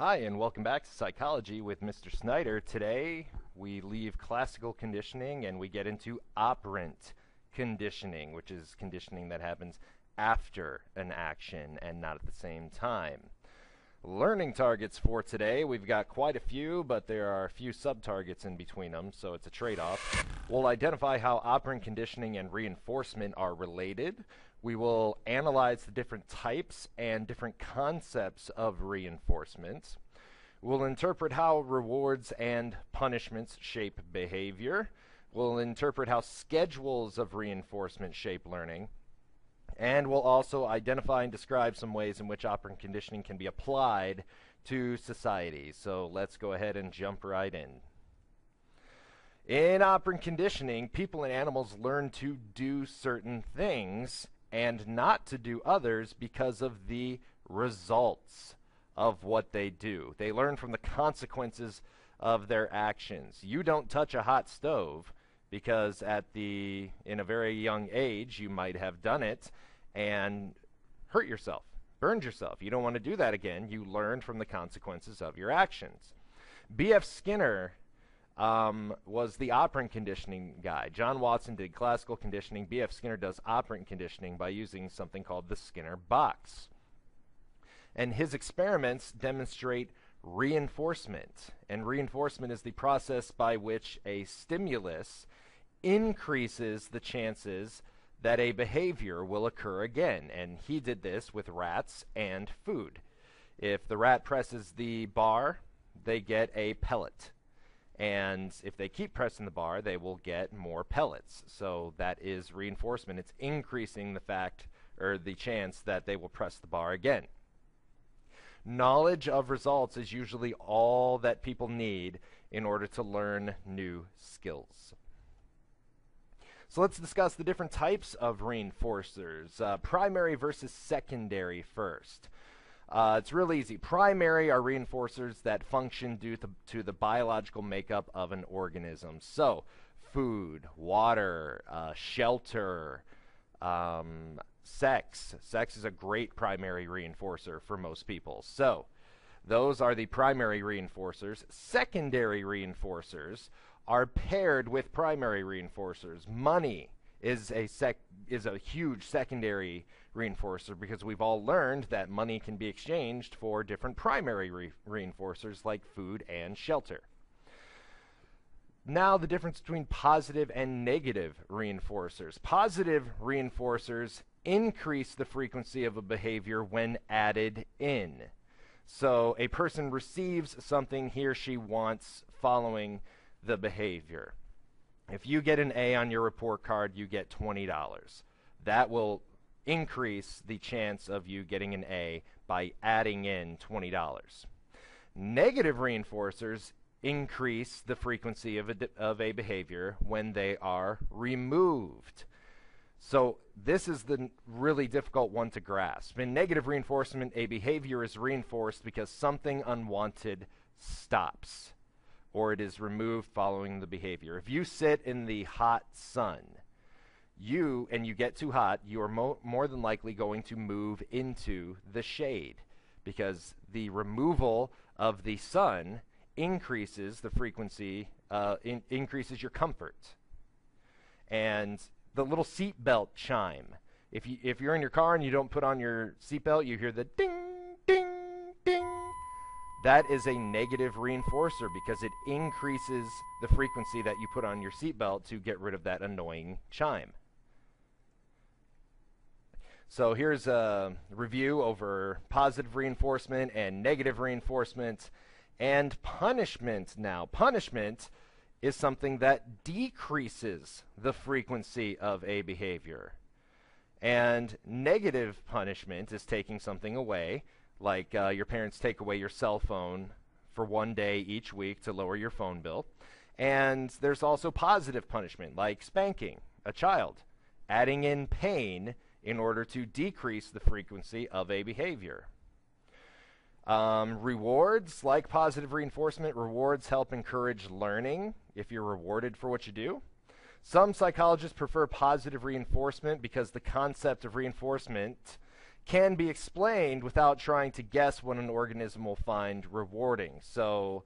Hi, and welcome back to Psychology with Mr. Snyder. Today, we leave classical conditioning and we get into operant conditioning, which is conditioning that happens after an action and not at the same time. Learning targets for today, we've got quite a few, but there are a few sub-targets in between them, so it's a trade-off. We'll identify how operant conditioning and reinforcement are related. We will analyze the different types and different concepts of reinforcement. We'll interpret how rewards and punishments shape behavior. We'll interpret how schedules of reinforcement shape learning. And we'll also identify and describe some ways in which operant conditioning can be applied to society. So let's go ahead and jump right in. In operant conditioning, people and animals learn to do certain things and not to do others because of the results of what they do. They learn from the consequences of their actions. You don't touch a hot stove because at the in a very young age you might have done it and hurt yourself, burned yourself. You don't want to do that again. You learn from the consequences of your actions. B.F. Skinner um, was the operant conditioning guy. John Watson did classical conditioning. B.F. Skinner does operant conditioning by using something called the Skinner box. And his experiments demonstrate reinforcement. And reinforcement is the process by which a stimulus increases the chances that a behavior will occur again. And he did this with rats and food. If the rat presses the bar, they get a pellet. And if they keep pressing the bar, they will get more pellets. So that is reinforcement. It's increasing the fact or the chance that they will press the bar again. Knowledge of results is usually all that people need in order to learn new skills. So let's discuss the different types of reinforcers. Uh, primary versus secondary first. Uh, it's real easy. Primary are reinforcers that function due to, to the biological makeup of an organism. So, food, water, uh, shelter, um, sex. Sex is a great primary reinforcer for most people. So, those are the primary reinforcers. Secondary reinforcers are paired with primary reinforcers. Money is a sec is a huge secondary reinforcer because we've all learned that money can be exchanged for different primary re reinforcers like food and shelter. Now, the difference between positive and negative reinforcers. Positive reinforcers increase the frequency of a behavior when added in. So, a person receives something he or she wants following the behavior. If you get an A on your report card, you get $20. That will increase the chance of you getting an A by adding in $20. Negative reinforcers increase the frequency of a, of a behavior when they are removed. So this is the really difficult one to grasp. In negative reinforcement, a behavior is reinforced because something unwanted stops or it is removed following the behavior. If you sit in the hot sun, you and you get too hot, you are mo more than likely going to move into the shade because the removal of the sun increases the frequency, uh, in increases your comfort. And the little seatbelt chime. If you if you're in your car and you don't put on your seatbelt, you hear the ding ding ding that is a negative reinforcer because it increases the frequency that you put on your seatbelt to get rid of that annoying chime. So here's a review over positive reinforcement and negative reinforcement and punishment now. Punishment is something that decreases the frequency of a behavior. And negative punishment is taking something away like uh, your parents take away your cell phone for one day each week to lower your phone bill. And there's also positive punishment, like spanking a child, adding in pain in order to decrease the frequency of a behavior. Um, rewards, like positive reinforcement, rewards help encourage learning if you're rewarded for what you do. Some psychologists prefer positive reinforcement because the concept of reinforcement can be explained without trying to guess what an organism will find rewarding. So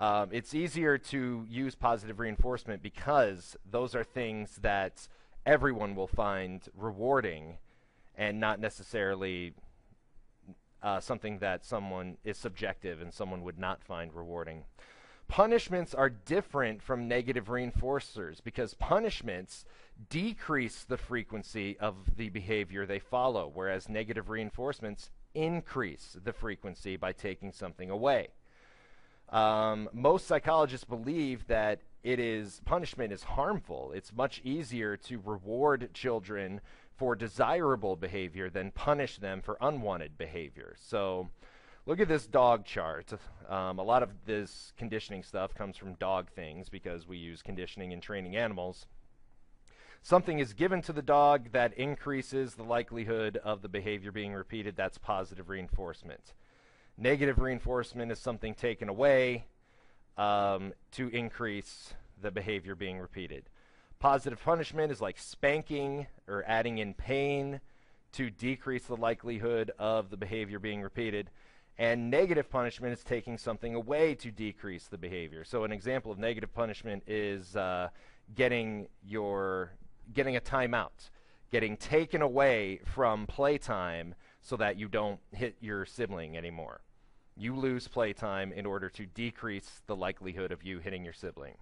um, it's easier to use positive reinforcement because those are things that everyone will find rewarding and not necessarily uh, something that someone is subjective and someone would not find rewarding. Punishments are different from negative reinforcers because punishments decrease the frequency of the behavior they follow, whereas negative reinforcements increase the frequency by taking something away. Um, most psychologists believe that it is punishment is harmful. It's much easier to reward children for desirable behavior than punish them for unwanted behavior. So, look at this dog chart. Um, a lot of this conditioning stuff comes from dog things because we use conditioning in training animals. Something is given to the dog that increases the likelihood of the behavior being repeated. That's positive reinforcement. Negative reinforcement is something taken away um, to increase the behavior being repeated. Positive punishment is like spanking or adding in pain to decrease the likelihood of the behavior being repeated. And negative punishment is taking something away to decrease the behavior. So, an example of negative punishment is uh, getting your getting a timeout, getting taken away from playtime so that you don't hit your sibling anymore. You lose playtime in order to decrease the likelihood of you hitting your sibling.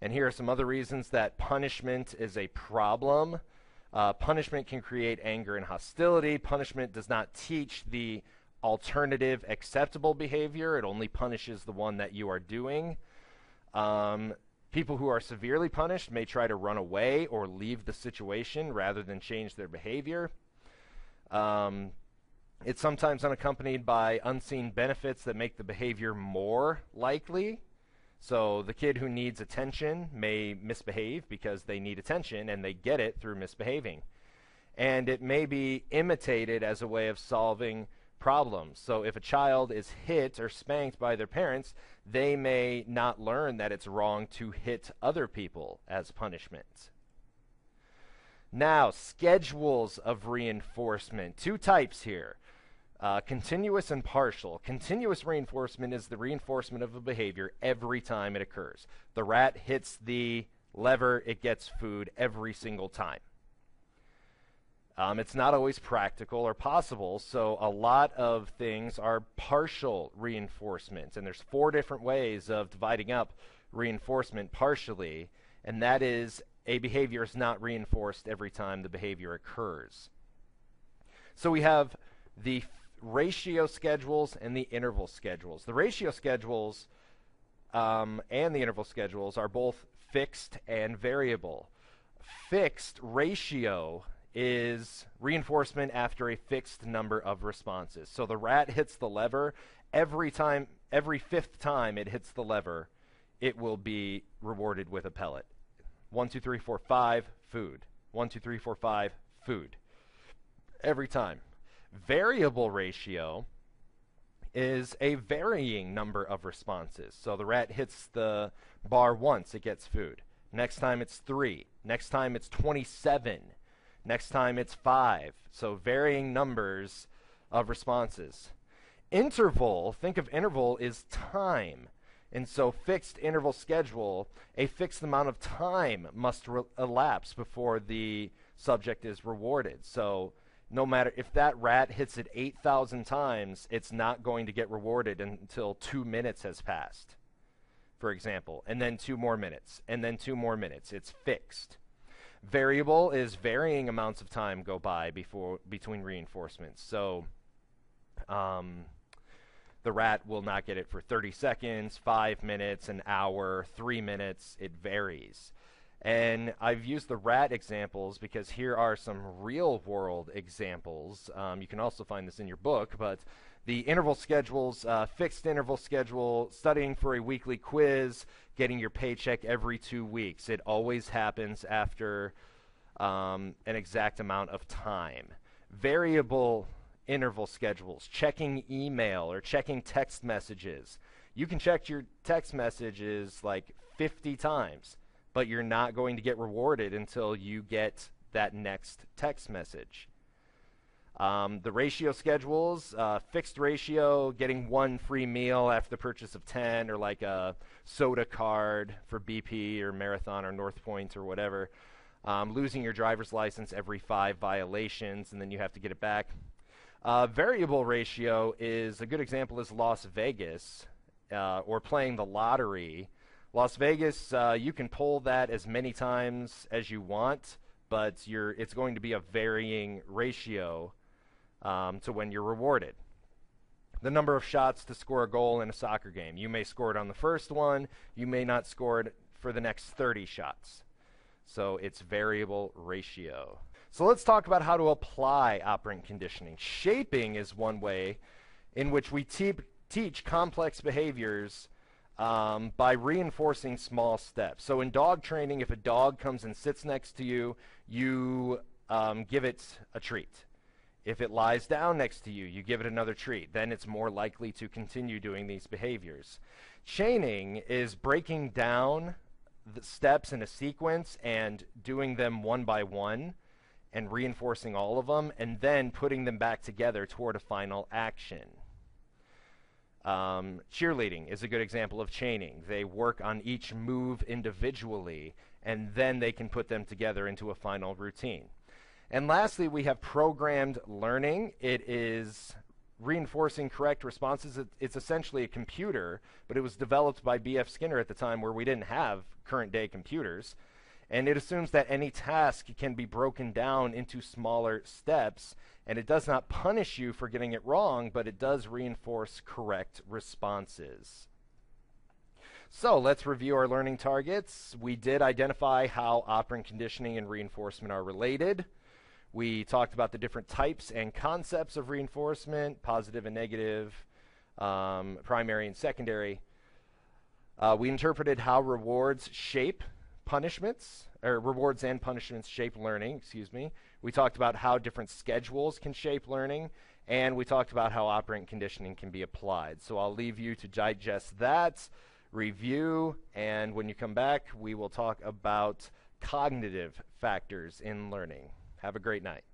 And here are some other reasons that punishment is a problem. Uh, punishment can create anger and hostility. Punishment does not teach the alternative acceptable behavior, it only punishes the one that you are doing. Um, people who are severely punished may try to run away or leave the situation rather than change their behavior. Um, it's sometimes unaccompanied by unseen benefits that make the behavior more likely. So the kid who needs attention may misbehave because they need attention and they get it through misbehaving. And it may be imitated as a way of solving problems. So if a child is hit or spanked by their parents, they may not learn that it's wrong to hit other people as punishment. Now, schedules of reinforcement. Two types here. Uh, continuous and partial. Continuous reinforcement is the reinforcement of a behavior every time it occurs. The rat hits the lever, it gets food every single time. Um, it's not always practical or possible, so a lot of things are partial reinforcement. And there's four different ways of dividing up reinforcement partially, and that is a behavior is not reinforced every time the behavior occurs. So we have the ratio schedules and the interval schedules. The ratio schedules um, and the interval schedules are both fixed and variable. Fixed ratio is reinforcement after a fixed number of responses. So the rat hits the lever every time, every fifth time it hits the lever, it will be rewarded with a pellet. One, two, three, four, five, food. One, two, three, four, five, food. Every time. Variable ratio is a varying number of responses. So the rat hits the bar once, it gets food. Next time it's 3. Next time it's 27. Next time it's 5. So varying numbers of responses. Interval, think of interval is time. And so fixed interval schedule, a fixed amount of time must elapse before the subject is rewarded. So no matter if that rat hits it 8,000 times, it's not going to get rewarded until two minutes has passed, for example, and then two more minutes, and then two more minutes. It's fixed. Variable is varying amounts of time go by before between reinforcements. So, um, the rat will not get it for 30 seconds, five minutes, an hour, three minutes. It varies. And I've used the rat examples because here are some real world examples. Um, you can also find this in your book, but the interval schedules, uh, fixed interval schedule, studying for a weekly quiz, getting your paycheck every two weeks. It always happens after um, an exact amount of time. Variable interval schedules, checking email or checking text messages. You can check your text messages like 50 times but you're not going to get rewarded until you get that next text message. Um, the ratio schedules, uh, fixed ratio, getting one free meal after the purchase of 10, or like a soda card for BP or Marathon or North Point or whatever. Um, losing your driver's license every five violations, and then you have to get it back. Uh, variable ratio is a good example is Las Vegas, uh, or playing the lottery. Las Vegas, uh, you can pull that as many times as you want, but it's going to be a varying ratio um, to when you're rewarded. The number of shots to score a goal in a soccer game. You may score it on the first one, you may not score it for the next 30 shots. So it's variable ratio. So let's talk about how to apply operant conditioning. Shaping is one way in which we te- teach complex behaviors um, by reinforcing small steps. So in dog training, if a dog comes and sits next to you, you um, give it a treat. If it lies down next to you, you give it another treat. Then it's more likely to continue doing these behaviors. Chaining is breaking down the steps in a sequence and doing them one by one and reinforcing all of them and then putting them back together toward a final action. Um, cheerleading is a good example of chaining. They work on each move individually and then they can put them together into a final routine. And lastly, we have programmed learning. It is reinforcing correct responses. It, it's essentially a computer, but it was developed by B.F. Skinner at the time where we didn't have current day computers. And it assumes that any task can be broken down into smaller steps, and it does not punish you for getting it wrong, but it does reinforce correct responses. So let's review our learning targets. We did identify how operant conditioning and reinforcement are related. We talked about the different types and concepts of reinforcement, positive and negative, um, primary and secondary. Uh, we interpreted how rewards shape punishments, or rewards and punishments shape learning, excuse me. We talked about how different schedules can shape learning, and we talked about how operant conditioning can be applied. So I'll leave you to digest that, review, and when you come back, we will talk about cognitive factors in learning. Have a great night.